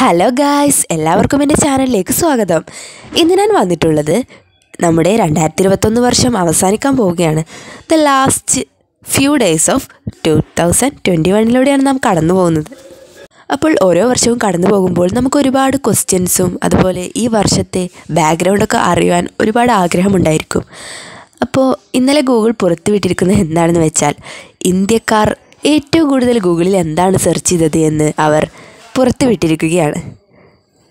Hello guys എല്ലാവർക്കും എന്റെ ചാനലിലേക്ക് സ്വാഗതം. ഇന്ന് ഞാൻ വന്നിട്ടുള്ളത് നമ്മുടെ രണ്ടായിരത്തി ഇരുപത്തൊന്ന് വർഷം അവസാനിക്കാൻ പോവുകയാണ്. The last few days of two thousand twenty വണ്ണിലൂടെയാണ് നാം കടന്നു പോകുന്നത്. അപ്പോൾ ഓരോ വർഷവും കടന്നു പോകുമ്പോൾ നമുക്ക് ഒരുപാട് ക്വസ്റ്റ്യൻസും അതുപോലെ ഈ വർഷത്തെ ബാക്ക്ഗ്രൗണ്ടൊക്കെ അറിയുവാൻ ഒരുപാട് ആഗ്രഹമുണ്ടായിരിക്കും. അപ്പോൾ ഇന്നലെ ഗൂഗിൾ പുറത്തുവിട്ടിരിക്കുന്നത് എന്താണെന്ന് വെച്ചാൽ ഇന്ത്യക്കാർ ഏറ്റവും കൂടുതൽ ഗൂഗിളിൽ എന്താണ് സെർച്ച് ചെയ്തത് എന്ന് അവർ പുറത്തുവിട്ടിരിക്കുകയാണ്.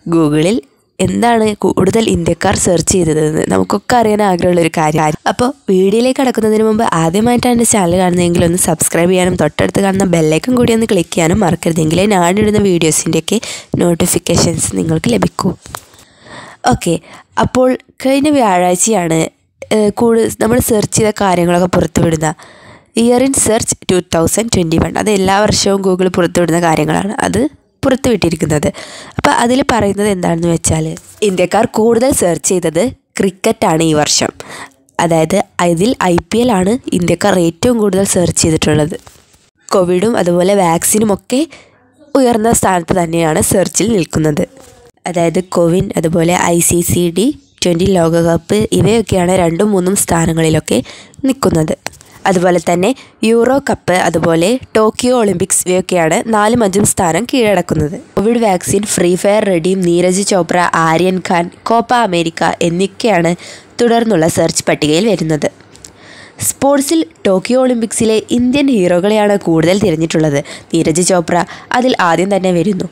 ഗൂഗിളിൽ എന്താണ് കൂടുതൽ ഇന്ത്യക്കാർ സെർച്ച് ചെയ്തതെന്ന് നമുക്കൊക്കെ അറിയാൻ ആഗ്രഹമുള്ള ഒരു കാര്യമാണ് അപ്പോൾ വീഡിയോയിലേക്ക് കടക്കുന്നതിന് മുമ്പ് ആദ്യമായിട്ടാണ് എന്റെ ചാനൽ കാണുന്നതെങ്കിൽ ഒന്ന് സബ്സ്ക്രൈബ് ചെയ്യാനും തൊട്ടടുത്ത് കാണുന്ന ബെല്ലൈക്കൺ കൂടി ഒന്ന് ക്ലിക്ക് ചെയ്യാനും മറക്കരുതെങ്കിലേ ഞാനിടുന്ന വീഡിയോസിന്റെയൊക്കെ നോട്ടിഫിക്കേഷൻസ് നിങ്ങൾക്ക് ലഭിക്കൂ. ഓക്കെ അപ്പോൾ കഴിഞ്ഞ വ്യാഴാഴ്ചയാണ് കൂടുതൽ നമ്മൾ സെർച്ച് ചെയ്ത കാര്യങ്ങളൊക്കെ പുറത്തുവിടുന്ന year in search two thousand twenty one. അത് എല്ലാ വർഷവും ഗൂഗിൾ പുറത്തുവിടുന്ന കാര്യങ്ങളാണ്. അത് പുറത്തുവിട്ടിരിക്കുന്നത്. അപ്പോൾ അതിൽ പറയുന്നത് എന്താണെന്ന് വെച്ചാൽ ഇന്ത്യക്കാർ കൂടുതൽ സെർച്ച് ചെയ്തത് ക്രിക്കറ്റാണ് ഈ വർഷം. അതായത് ഇതിൽ ഐ പി എൽ ആണ് ഇന്ത്യക്കാർ ഏറ്റവും കൂടുതൽ സെർച്ച് ചെയ്തിട്ടുള്ളത്. കോവിഡും അതുപോലെ വാക്സിനും ഒക്കെ ഉയർന്ന സ്ഥാനത്ത് തന്നെയാണ് സെർച്ചിൽ നിൽക്കുന്നത്. അതായത് കോവിൻ അതുപോലെ I C C T twenty ലോകകപ്പ് ഇവയൊക്കെയാണ് രണ്ടും മൂന്നും സ്ഥാനങ്ങളിലൊക്കെ നിൽക്കുന്നത്. അതുപോലെ തന്നെ യൂറോ കപ്പ് അതുപോലെ ടോക്കിയോ ഒളിമ്പിക്സ് ഇവയൊക്കെയാണ് നാലും അഞ്ചും സ്ഥാനം കീഴടക്കുന്നത്. Covid vaccine free fire redeem Neeraj Chopra Aryan Khan Copa America എന്നൊക്കെയാണ് തുടർന്നുള്ള സെർച്ച് പട്ടികയിൽ വരുന്നത്. സ്പോർട്സിൽ ടോക്കിയോ ഒളിമ്പിക്സിലെ ഇന്ത്യൻ ഹീറോകളെയാണ് കൂടുതൽ തിരഞ്ഞിട്ടുള്ളത്. നീരജ് ചോപ്ര അതിൽ ആദ്യം തന്നെ വരുന്നു.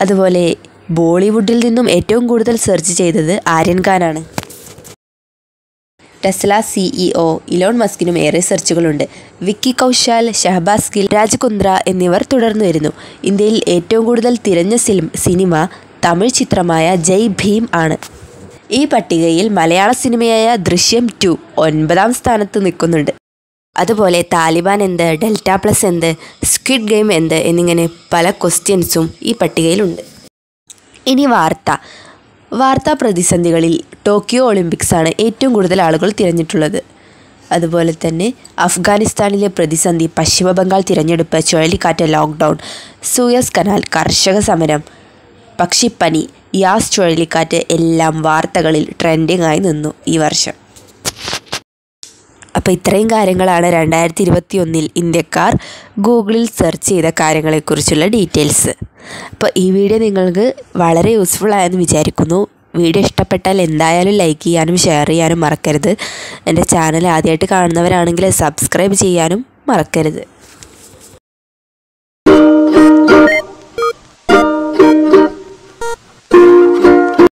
അതുപോലെ ബോളിവുഡിൽ നിന്നും ഏറ്റവും കൂടുതൽ സെർച്ച് ചെയ്തത് ആര്യൻ ഖാനാണ്. ടെസ്ല സിഇഒ ഇലോൺ മസ്കിനും ഏറെ സെർച്ചുകളുണ്ട്. വിക്കി കൗശാൽ ഷഹബാസ് ഗിൽ രാജ് കുന്ദ്ര എന്നിവർ തുടർന്നു വരുന്നു. ഇന്ത്യയിൽ ഏറ്റവും കൂടുതൽ തിരഞ്ഞ സിനിമ തമിഴ് ചിത്രമായ ജയ് ഭീം ആണ്. ഈ പട്ടികയിൽ മലയാള സിനിമയായ ദൃശ്യം ടു ഒൻപതാം സ്ഥാനത്ത് നിൽക്കുന്നുണ്ട്. അതുപോലെ താലിബാൻ എന്ത് ഡെൽറ്റ പ്ലസ് എന്ത് സ്ക്വിഡ് ഗെയിം എന്ത് എന്നിങ്ങനെ പല ക്വസ്റ്റ്യൻസും ഈ പട്ടികയിലുണ്ട്. ഇനി വാർത്ത. വാർത്താ പ്രതിസന്ധികളിൽ ടോക്കിയോ ഒളിമ്പിക്സാണ് ഏറ്റവും കൂടുതൽ ആളുകൾ തിരഞ്ഞിട്ടുള്ളത്. അതുപോലെ തന്നെ അഫ്ഗാനിസ്ഥാനിലെ പ്രതിസന്ധി പശ്ചിമ ബംഗാൾ തിരഞ്ഞെടുപ്പ് ചുഴലിക്കാറ്റ് ലോക്ക്ഡൗൺ സൂയസ് കനാൽ കർഷക സമരം പക്ഷിപ്പനി യാസ് ചുഴലിക്കാറ്റ് എല്ലാം വാർത്തകളിൽ ട്രെൻഡിങ് ആയി നിന്നു ഈ വർഷം. അപ്പോൾ ഇത്രയും കാര്യങ്ങളാണ് രണ്ടായിരത്തി ഇരുപത്തി ഒന്നിൽ ഇന്ത്യക്കാർ ഗൂഗിളിൽ സെർച്ച് ചെയ്ത കാര്യങ്ങളെക്കുറിച്ചുള്ള ഡീറ്റെയിൽസ്. അപ്പോൾ ഈ വീഡിയോ നിങ്ങൾക്ക് വളരെ യൂസ്ഫുൾ ആയെന്ന് വിചാരിക്കുന്നു. വീഡിയോ ഇഷ്ടപ്പെട്ടാൽ എന്തായാലും ലൈക്ക് ചെയ്യാനും ഷെയർ ചെയ്യാനും മറക്കരുത്. എന്റെ ചാനൽ ആദ്യമായിട്ട് കാണുന്നവരാണെങ്കിൽ സബ്സ്ക്രൈബ് ചെയ്യാനും മറക്കരുത്.